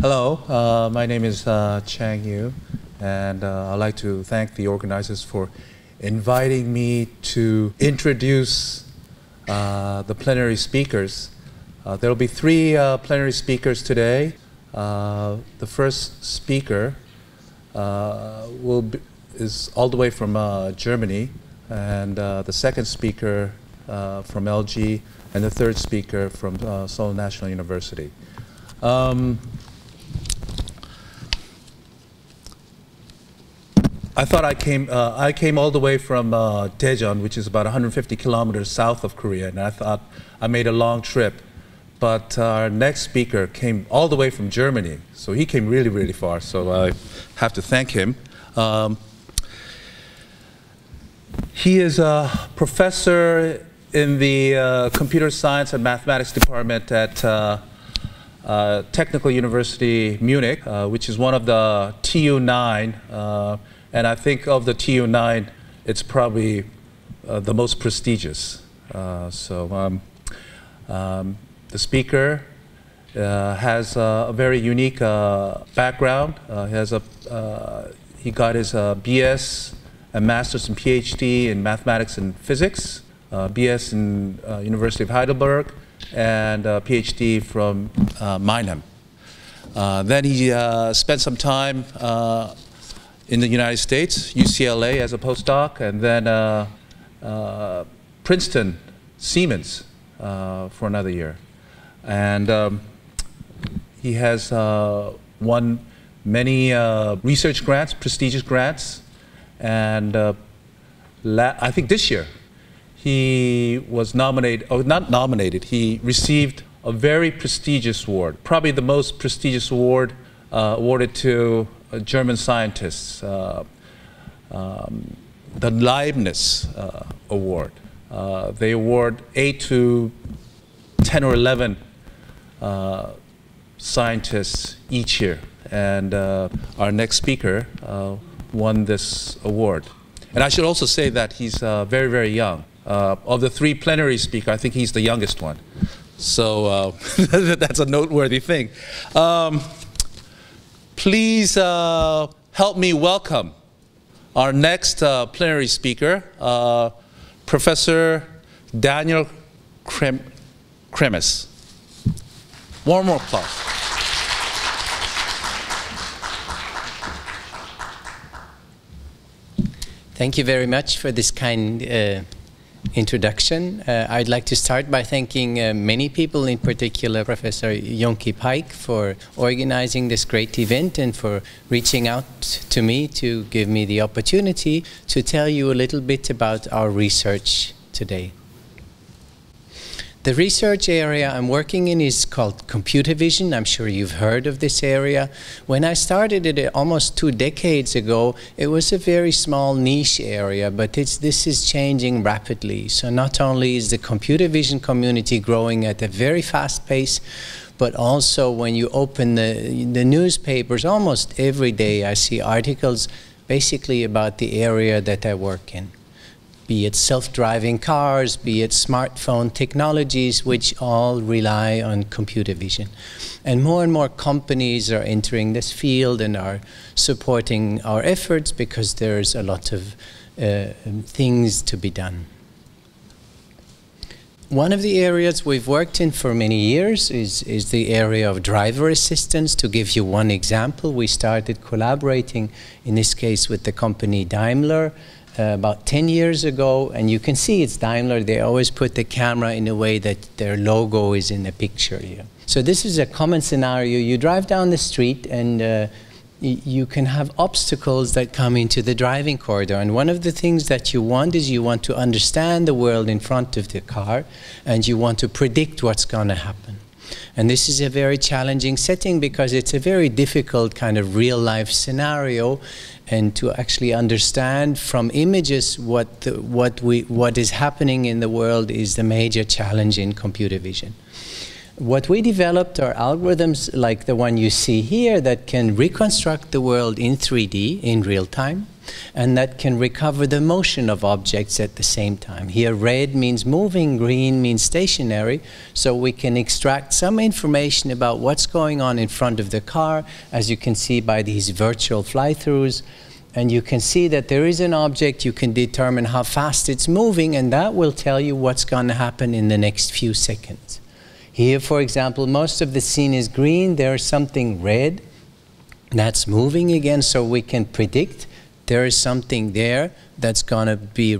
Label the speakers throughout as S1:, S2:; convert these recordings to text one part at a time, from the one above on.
S1: Hello, uh, my name is uh, Chang Yu, and uh, I'd like to thank the organizers for inviting me to introduce uh, the plenary speakers. Uh, there will be three uh, plenary speakers today. the first speaker will be, is all the way from Germany, and the second speaker from LG, and the third speaker from Seoul National University. Um, I thought I came, uh, I came all the way from uh, Daejeon, which is about 150 kilometers south of Korea, and I thought I made a long trip. But our next speaker came all the way from Germany, so he came really, really far, so I have to thank him. Um, he is a professor in the uh, computer science and mathematics department at uh, uh, Technical University Munich, uh, which is one of the TU9 and I think of the TU9, it's probably uh, the most prestigious. Uh, so um, um, the speaker uh, has a very unique uh, background. Uh, he, has a, uh, he got his BS, and master's and PhD in mathematics and physics, BS in University of Heidelberg, and PhD from Mannheim. then he spent some time in the United States, UCLA as a postdoc, and then uh, uh, Princeton, Siemens uh, for another year. And um, he has uh, won many uh, research grants, prestigious grants, and uh, I think this year he was nominated, or not nominated, he received a very prestigious award, probably the most prestigious award awarded to German scientists, uh, um, the Leibniz uh, Award. Uh, they award 8 to 10 or 11 scientists each year. And our next speaker won this award. And I should also say that he's uh, very, very young. Uh, of the three plenary speakers, I think he's the youngest one. So uh, that's a noteworthy thing. Um, Please uh, help me welcome our next uh, plenary speaker, uh, Professor Daniel Krem Cremers. Warm applause.
S2: Thank you very much for this kind uh, introduction. Uh, I'd like to start by thanking uh, many people, in particular Professor Joonki Paik, for organizing this great event and for reaching out to me to give me the opportunity to tell you a little bit about our research today. The research area I'm working in is called computer vision. I'm sure you've heard of this area. When I started it almost two decades ago, it was a very small niche area, but this is changing rapidly. So not only is the computer vision community growing at a very fast pace, but also when you open the, the newspapers almost every day, I see articles basically about the area that I work in be it self-driving cars, be it smartphone technologies, which all rely on computer vision. And more and more companies are entering this field and are supporting our efforts because there's a lot of uh, things to be done. One of the areas we've worked in for many years is, is the area of driver assistance. To give you one example, we started collaborating, in this case with the company Daimler, uh, about 10 years ago, and you can see it's Daimler. They always put the camera in a way that their logo is in the picture here. So this is a common scenario. You drive down the street and uh, you can have obstacles that come into the driving corridor. And one of the things that you want is you want to understand the world in front of the car and you want to predict what's going to happen. And this is a very challenging setting because it's a very difficult kind of real life scenario and to actually understand from images what, the, what, we, what is happening in the world is the major challenge in computer vision. What we developed are algorithms like the one you see here that can reconstruct the world in 3D in real time and that can recover the motion of objects at the same time. Here, red means moving, green means stationary, so we can extract some information about what's going on in front of the car, as you can see by these virtual fly-throughs. And you can see that there is an object, you can determine how fast it's moving, and that will tell you what's going to happen in the next few seconds. Here, for example, most of the scene is green, there's something red that's moving again, so we can predict there is something there that's going to be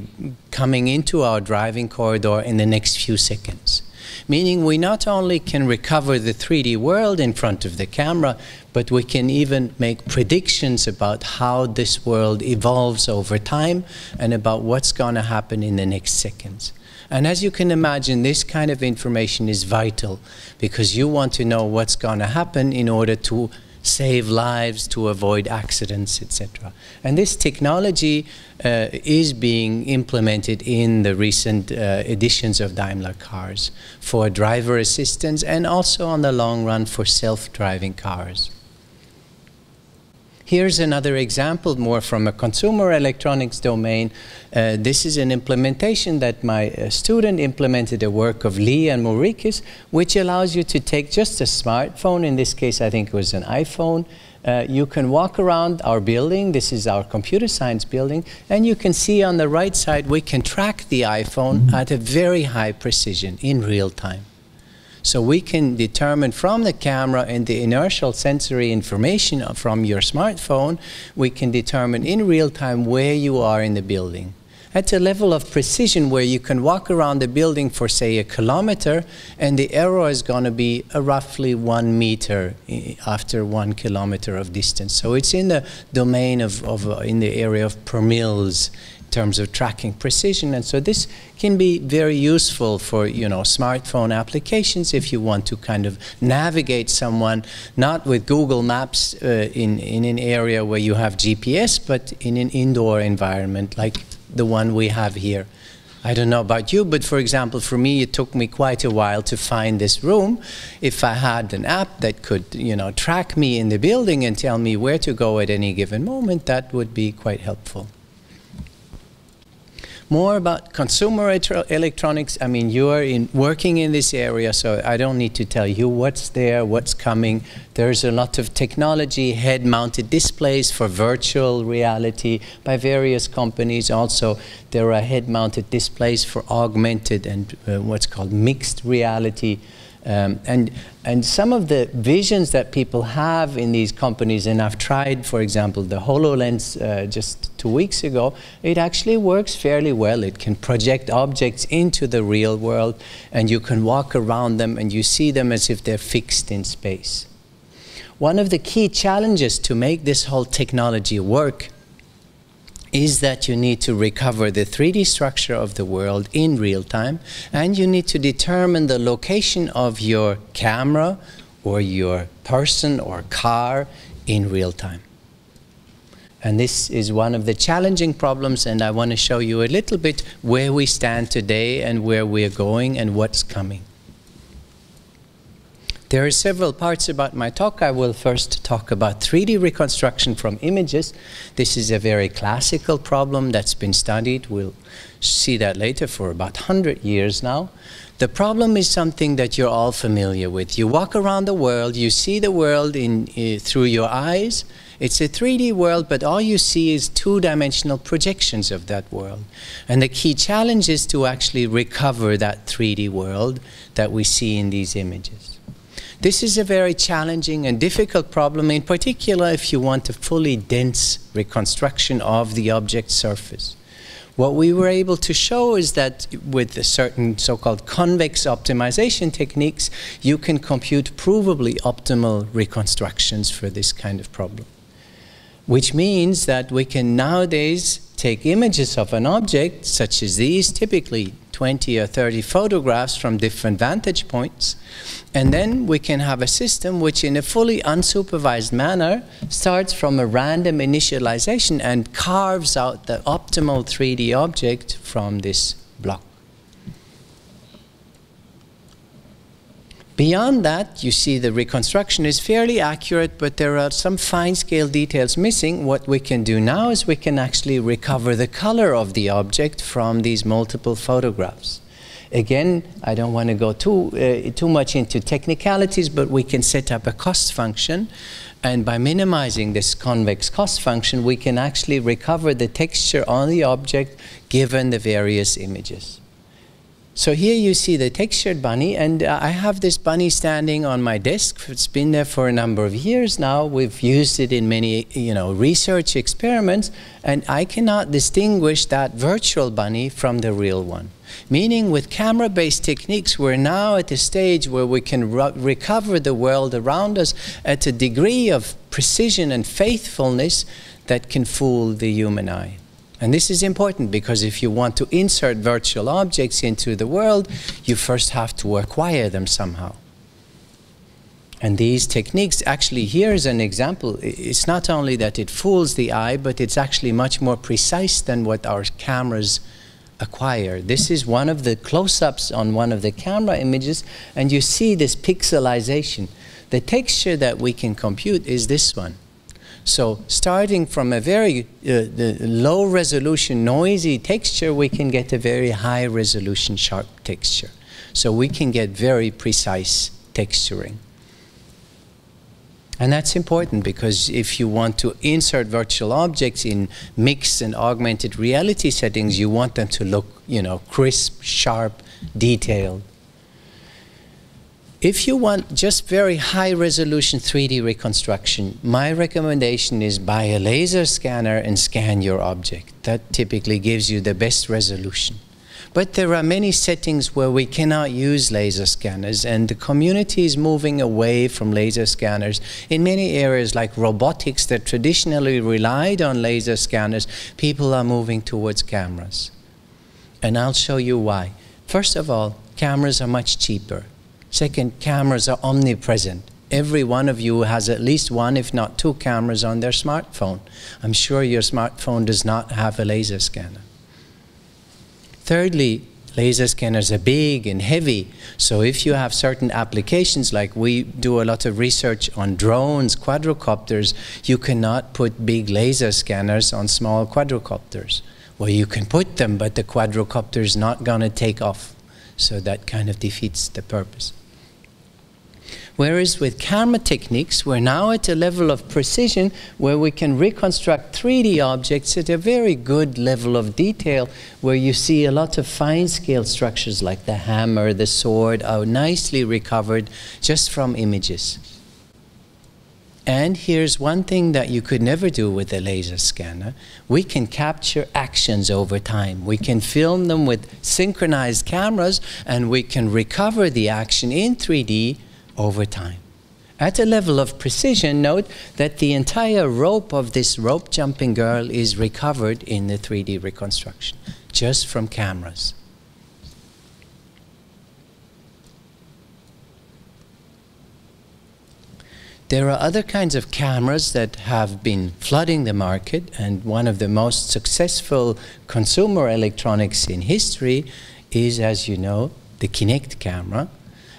S2: coming into our driving corridor in the next few seconds. Meaning we not only can recover the 3D world in front of the camera, but we can even make predictions about how this world evolves over time and about what's going to happen in the next seconds. And as you can imagine, this kind of information is vital because you want to know what's going to happen in order to save lives, to avoid accidents, etc. And this technology uh, is being implemented in the recent uh, editions of Daimler cars for driver assistance and also on the long run for self-driving cars. Here's another example more from a consumer electronics domain. Uh, this is an implementation that my uh, student implemented a work of Li and Mourikis, which allows you to take just a smartphone, in this case I think it was an iPhone, uh, you can walk around our building, this is our computer science building, and you can see on the right side we can track the iPhone at a very high precision in real time. So we can determine from the camera and the inertial sensory information from your smartphone, we can determine in real time where you are in the building. At a level of precision where you can walk around the building for say a kilometer and the error is going to be roughly one meter after one kilometer of distance. So it's in the domain of, of uh, in the area of per mils terms of tracking precision. And so this can be very useful for you know smartphone applications if you want to kind of navigate someone not with Google Maps uh, in in an area where you have GPS, but in an indoor environment like the one we have here. I don't know about you, but for example, for me, it took me quite a while to find this room. If I had an app that could, you know, track me in the building and tell me where to go at any given moment, that would be quite helpful more about consumer electronics. I mean, you are in, working in this area, so I don't need to tell you what's there, what's coming. There's a lot of technology, head-mounted displays for virtual reality by various companies. Also, there are head-mounted displays for augmented and uh, what's called mixed reality. Um, and, and some of the visions that people have in these companies, and I've tried, for example, the HoloLens uh, just two weeks ago, it actually works fairly well. It can project objects into the real world, and you can walk around them and you see them as if they're fixed in space. One of the key challenges to make this whole technology work is that you need to recover the 3D structure of the world in real time and you need to determine the location of your camera or your person or car in real time. And this is one of the challenging problems and I want to show you a little bit where we stand today and where we're going and what's coming. There are several parts about my talk. I will first talk about 3D reconstruction from images. This is a very classical problem that's been studied. We'll see that later for about 100 years now. The problem is something that you're all familiar with. You walk around the world, you see the world in, uh, through your eyes. It's a 3D world, but all you see is two-dimensional projections of that world. And the key challenge is to actually recover that 3D world that we see in these images. This is a very challenging and difficult problem, in particular if you want a fully dense reconstruction of the object surface. What we were able to show is that with certain so-called convex optimization techniques, you can compute provably optimal reconstructions for this kind of problem. Which means that we can nowadays take images of an object, such as these, typically 20 or 30 photographs from different vantage points. And then we can have a system which in a fully unsupervised manner starts from a random initialization and carves out the optimal 3D object from this block. Beyond that, you see the reconstruction is fairly accurate, but there are some fine scale details missing. What we can do now is we can actually recover the color of the object from these multiple photographs. Again, I don't want to go too, uh, too much into technicalities, but we can set up a cost function. And by minimizing this convex cost function, we can actually recover the texture on the object given the various images. So here you see the textured bunny, and uh, I have this bunny standing on my desk. It's been there for a number of years now. We've used it in many, you know, research experiments, and I cannot distinguish that virtual bunny from the real one. Meaning, with camera based techniques, we're now at a stage where we can recover the world around us at a degree of precision and faithfulness that can fool the human eye. And this is important because if you want to insert virtual objects into the world, you first have to acquire them somehow. And these techniques, actually, here's an example. It's not only that it fools the eye, but it's actually much more precise than what our cameras acquire. This is one of the close ups on one of the camera images, and you see this pixelization. The texture that we can compute is this one. So starting from a very uh, low resolution noisy texture, we can get a very high resolution sharp texture. So we can get very precise texturing. And that's important because if you want to insert virtual objects in mixed and augmented reality settings, you want them to look, you know, crisp, sharp, detailed. If you want just very high resolution 3D reconstruction, my recommendation is buy a laser scanner and scan your object. That typically gives you the best resolution. But there are many settings where we cannot use laser scanners, and the community is moving away from laser scanners. In many areas like robotics that traditionally relied on laser scanners, people are moving towards cameras. And I'll show you why. First of all, cameras are much cheaper. Second, cameras are omnipresent. Every one of you has at least one, if not two, cameras on their smartphone. I'm sure your smartphone does not have a laser scanner. Thirdly, laser scanners are big and heavy. So if you have certain applications, like we do a lot of research on drones, quadrocopters, you cannot put big laser scanners on small quadrocopters. Well, you can put them, but the quadrocopter is not going to take off. So that kind of defeats the purpose. Whereas with camera techniques, we're now at a level of precision where we can reconstruct 3D objects at a very good level of detail, where you see a lot of fine scale structures like the hammer, the sword, are nicely recovered just from images. And here's one thing that you could never do with a laser scanner. We can capture actions over time. We can film them with synchronized cameras and we can recover the action in 3D over time. At a level of precision, note that the entire rope of this rope jumping girl is recovered in the 3D reconstruction, just from cameras. There are other kinds of cameras that have been flooding the market, and one of the most successful consumer electronics in history is, as you know, the Kinect camera,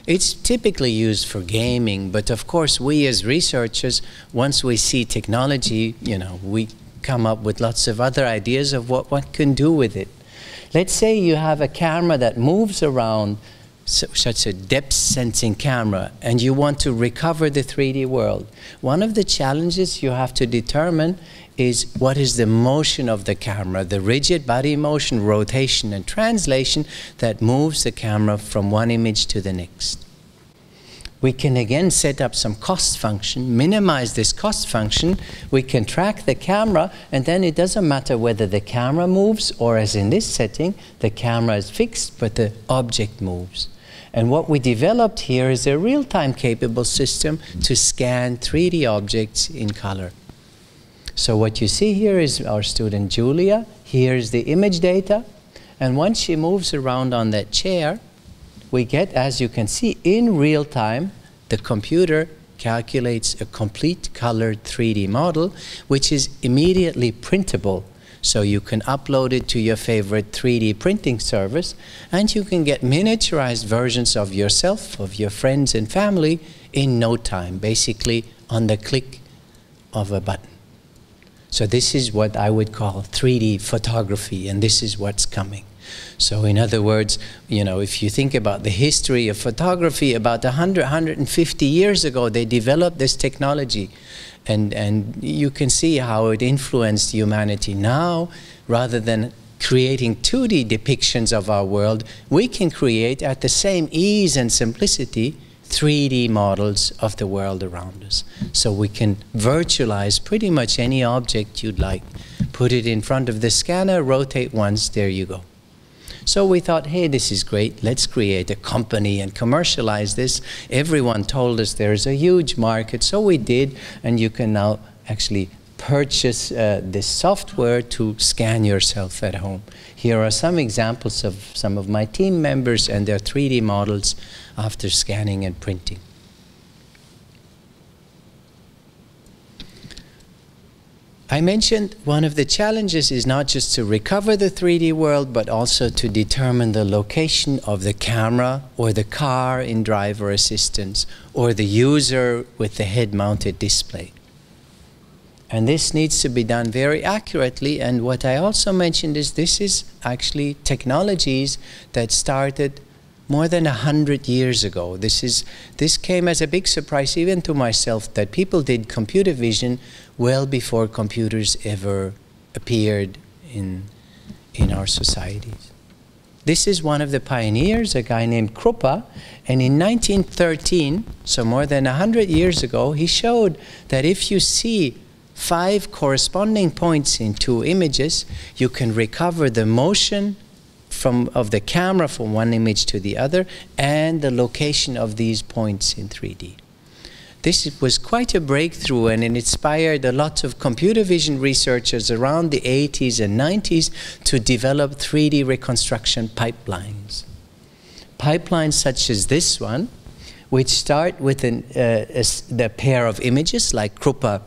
S2: it's typically used for gaming, but of course, we as researchers, once we see technology, you know, we come up with lots of other ideas of what one can do with it. Let's say you have a camera that moves around, such a depth sensing camera, and you want to recover the 3D world. One of the challenges you have to determine is what is the motion of the camera, the rigid body motion, rotation, and translation that moves the camera from one image to the next. We can again set up some cost function, minimize this cost function. We can track the camera, and then it doesn't matter whether the camera moves or, as in this setting, the camera is fixed but the object moves. And what we developed here is a real time capable system to scan 3D objects in color. So what you see here is our student Julia. Here's the image data. And once she moves around on that chair, we get, as you can see, in real time, the computer calculates a complete colored 3D model, which is immediately printable. So you can upload it to your favorite 3D printing service and you can get miniaturized versions of yourself, of your friends and family in no time, basically on the click of a button. So this is what I would call 3D photography and this is what's coming. So in other words, you know, if you think about the history of photography, about 100, 150 years ago, they developed this technology. And, and you can see how it influenced humanity. Now, rather than creating 2D depictions of our world, we can create at the same ease and simplicity 3D models of the world around us. So we can virtualize pretty much any object you'd like. Put it in front of the scanner, rotate once, there you go. So we thought, hey, this is great. Let's create a company and commercialize this. Everyone told us there's a huge market, so we did, and you can now actually purchase uh, this software to scan yourself at home. Here are some examples of some of my team members and their 3D models after scanning and printing. I mentioned one of the challenges is not just to recover the 3D world, but also to determine the location of the camera or the car in driver assistance or the user with the head-mounted display. And this needs to be done very accurately. And what I also mentioned is this is actually technologies that started more than a hundred years ago. This, is, this came as a big surprise even to myself that people did computer vision well before computers ever appeared in, in our societies. This is one of the pioneers, a guy named Kruppa, and in 1913, so more than 100 years ago, he showed that if you see five corresponding points in two images, you can recover the motion from, of the camera from one image to the other and the location of these points in 3D. This was quite a breakthrough and it inspired a lot of computer vision researchers around the 80s and 90s to develop 3D reconstruction pipelines. Pipelines such as this one, which start with an, uh, a, the pair of images like Kruppa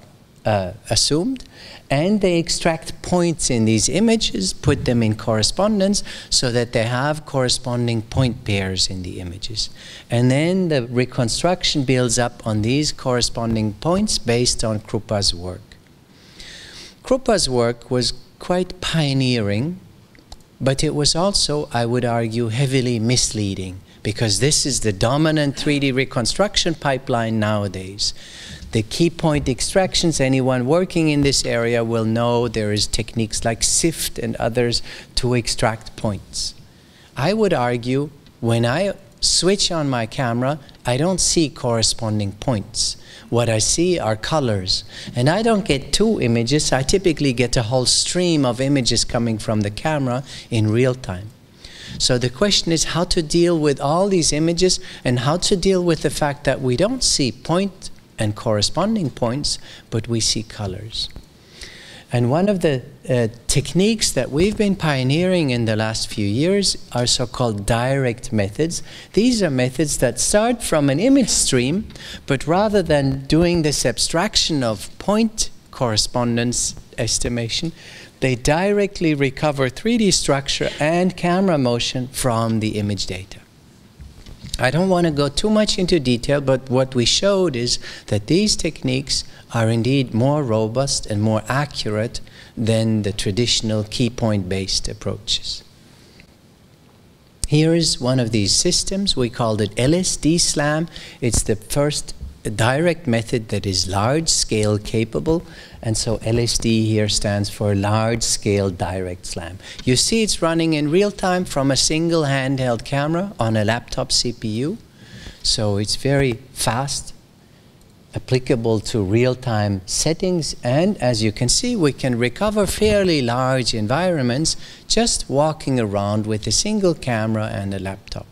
S2: uh, assumed, and they extract points in these images, put them in correspondence so that they have corresponding point pairs in the images. And then the reconstruction builds up on these corresponding points based on Kruppa's work. Kruppa's work was quite pioneering, but it was also, I would argue, heavily misleading because this is the dominant 3D reconstruction pipeline nowadays. The key point extractions, anyone working in this area will know there is techniques like SIFT and others to extract points. I would argue when I switch on my camera, I don't see corresponding points. What I see are colors. And I don't get two images, I typically get a whole stream of images coming from the camera in real time. So the question is how to deal with all these images and how to deal with the fact that we don't see point and corresponding points, but we see colors. And one of the uh, techniques that we've been pioneering in the last few years are so-called direct methods. These are methods that start from an image stream, but rather than doing this abstraction of point correspondence estimation, they directly recover 3D structure and camera motion from the image data. I don't want to go too much into detail, but what we showed is that these techniques are indeed more robust and more accurate than the traditional key point based approaches. Here is one of these systems. We called it LSD SLAM. It's the first direct method that is large scale capable and so LSD here stands for large scale direct slam. You see it's running in real time from a single handheld camera on a laptop CPU. So it's very fast, applicable to real time settings. And as you can see, we can recover fairly large environments just walking around with a single camera and a laptop.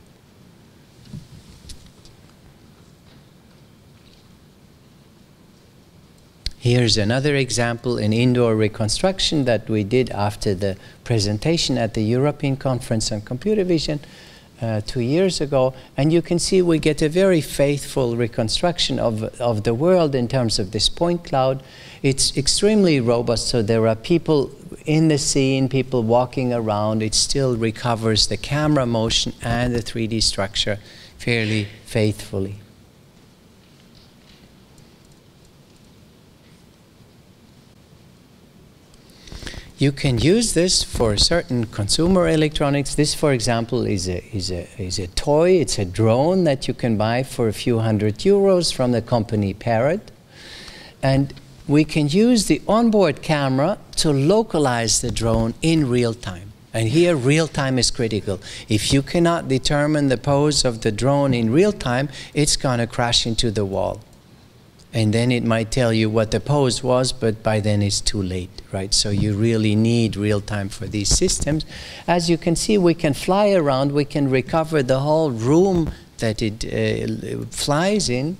S2: Here's another example in indoor reconstruction that we did after the presentation at the European Conference on Computer Vision uh, two years ago. And you can see we get a very faithful reconstruction of, of the world in terms of this point cloud. It's extremely robust, so there are people in the scene, people walking around, it still recovers the camera motion and the 3D structure fairly faithfully. You can use this for certain consumer electronics. This, for example, is a, is, a, is a toy. It's a drone that you can buy for a few hundred euros from the company Parrot. And we can use the onboard camera to localize the drone in real time. And here, real time is critical. If you cannot determine the pose of the drone in real time, it's going to crash into the wall and then it might tell you what the pose was, but by then it's too late, right? So you really need real time for these systems. As you can see, we can fly around, we can recover the whole room that it uh, flies in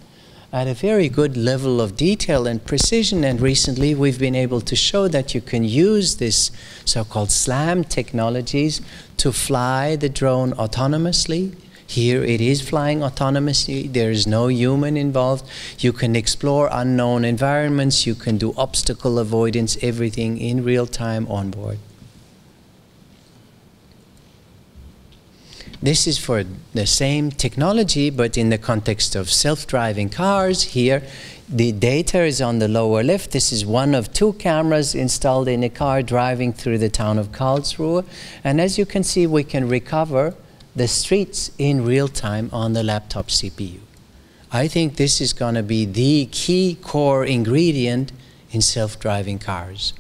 S2: at a very good level of detail and precision. And recently, we've been able to show that you can use this so-called SLAM technologies to fly the drone autonomously here it is flying autonomously, there is no human involved. You can explore unknown environments, you can do obstacle avoidance, everything in real time on board. This is for the same technology, but in the context of self-driving cars. Here, the data is on the lower left. This is one of two cameras installed in a car driving through the town of Karlsruhe. And as you can see, we can recover the streets in real time on the laptop CPU. I think this is going to be the key core ingredient in self-driving cars.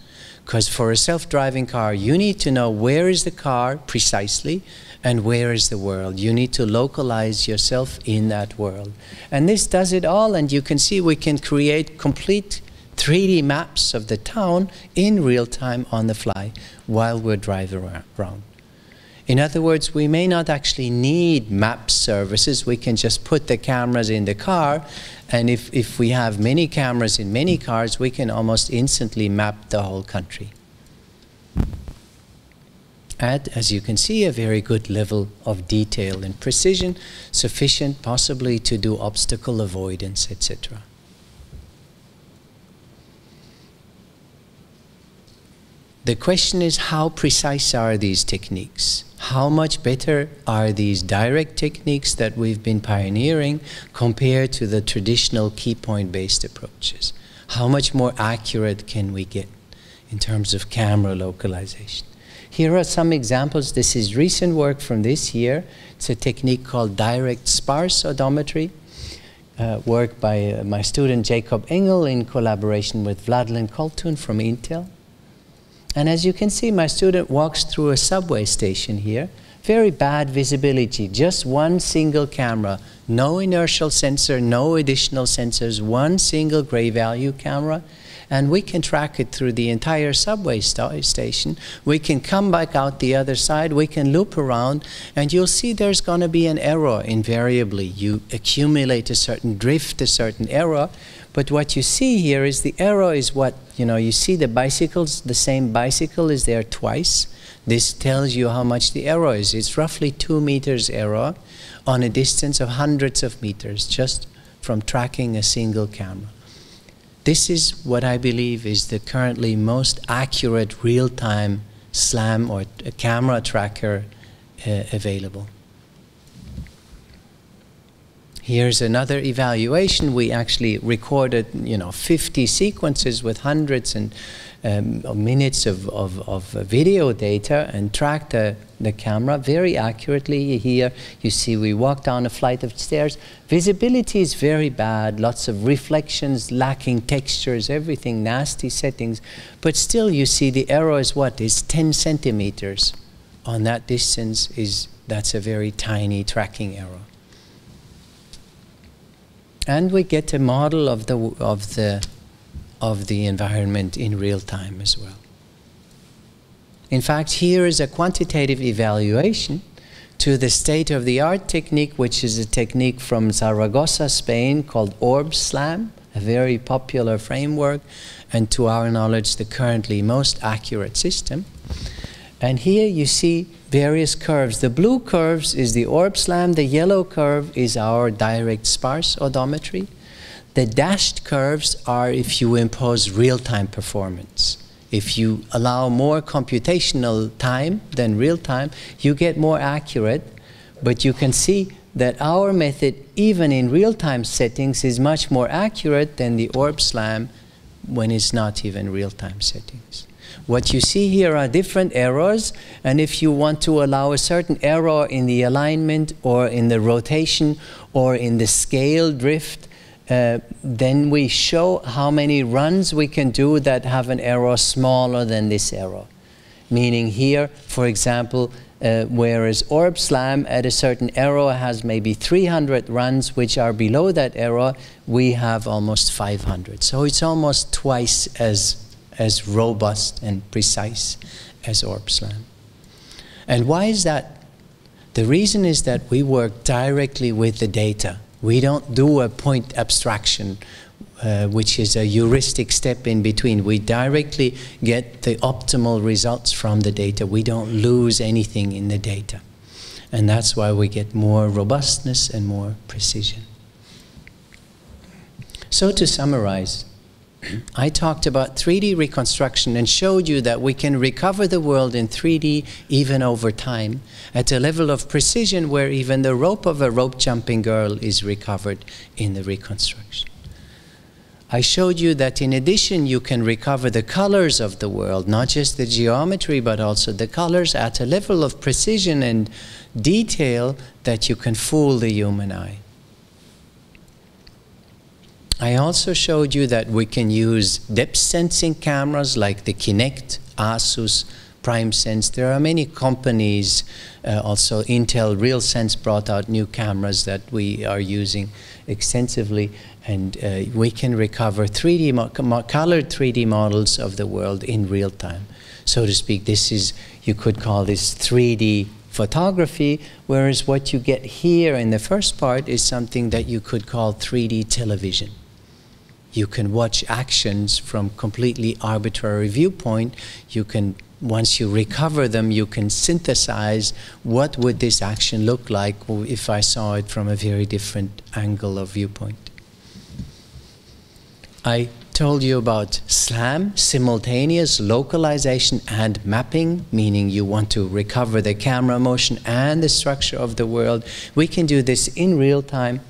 S2: Because for a self-driving car, you need to know where is the car precisely and where is the world. You need to localize yourself in that world. And this does it all, and you can see we can create complete 3D maps of the town in real time on the fly while we're driving around. In other words, we may not actually need map services. We can just put the cameras in the car, and if, if we have many cameras in many cars, we can almost instantly map the whole country. At, as you can see, a very good level of detail and precision, sufficient possibly to do obstacle avoidance, etc. The question is how precise are these techniques? How much better are these direct techniques that we've been pioneering compared to the traditional key point based approaches? How much more accurate can we get in terms of camera localization? Here are some examples. This is recent work from this year. It's a technique called direct sparse odometry. Uh, work by uh, my student Jakob Engel in collaboration with Vladlen Koltun from Intel. And as you can see, my student walks through a subway station here. Very bad visibility, just one single camera, no inertial sensor, no additional sensors, one single gray value camera. And we can track it through the entire subway st station. We can come back out the other side, we can loop around, and you'll see there's going to be an error invariably. You accumulate a certain drift, a certain error, but what you see here is the error is what, you know, you see the bicycles, the same bicycle is there twice. This tells you how much the error is. It's roughly two meters error on a distance of hundreds of meters just from tracking a single camera. This is what I believe is the currently most accurate real-time SLAM or camera tracker uh, available. Here's another evaluation. We actually recorded, you know, 50 sequences with hundreds and um, minutes of, of, of, video data and tracked the, the camera very accurately. Here you see we walk down a flight of stairs. Visibility is very bad, lots of reflections, lacking textures, everything, nasty settings. But still you see the error is what? Is 10 centimeters. On that distance is, that's a very tiny tracking error and we get a model of the, of the, of the environment in real time as well. In fact, here is a quantitative evaluation to the state-of-the-art technique, which is a technique from Zaragoza, Spain, called Orb Slam, a very popular framework, and to our knowledge, the currently most accurate system. And here you see various curves. The blue curves is the orb slam, the yellow curve is our direct sparse odometry. The dashed curves are if you impose real-time performance. If you allow more computational time than real time, you get more accurate, but you can see that our method, even in real time settings, is much more accurate than the orb slam when it's not even real time settings. What you see here are different errors, and if you want to allow a certain error in the alignment or in the rotation or in the scale drift, uh, then we show how many runs we can do that have an error smaller than this error. Meaning here, for example, uh, whereas Orb Slam at a certain error has maybe 300 runs which are below that error, we have almost 500. So it's almost twice as, as robust and precise as Orb Slam. And why is that? The reason is that we work directly with the data. We don't do a point abstraction, uh, which is a heuristic step in between. We directly get the optimal results from the data. We don't lose anything in the data. And that's why we get more robustness and more precision. So to summarize, I talked about 3D reconstruction and showed you that we can recover the world in 3D even over time at a level of precision where even the rope of a rope jumping girl is recovered in the reconstruction. I showed you that in addition you can recover the colors of the world, not just the geometry but also the colors at a level of precision and detail that you can fool the human eye. I also showed you that we can use depth sensing cameras like the Kinect, Asus, PrimeSense. There are many companies, uh, also Intel RealSense brought out new cameras that we are using extensively and uh, we can recover 3D colored 3D models of the world in real time. So to speak, this is, you could call this 3D photography, whereas what you get here in the first part is something that you could call 3D television you can watch actions from completely arbitrary viewpoint. You can once you recover them you can synthesize what would this action look like if i saw it from a very different angle of viewpoint. I told you about slam simultaneous localization and mapping meaning you want to recover the camera motion and the structure of the world. We can do this in real time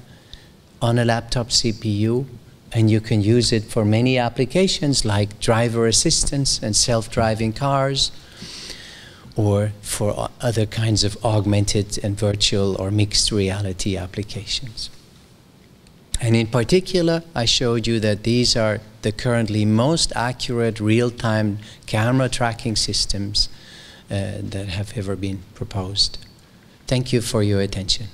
S2: on a laptop cpu and you can use it for many applications like driver assistance and self-driving cars or for other kinds of augmented and virtual or mixed reality applications. And in particular, I showed you that these are the currently most accurate real-time camera tracking systems uh, that have ever been proposed. Thank you for your attention.